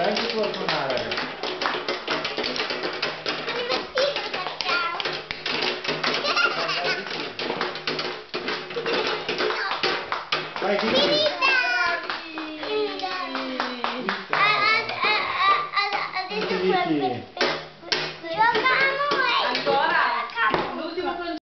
anche tu a suonare. Vai, ti Dici. Dici.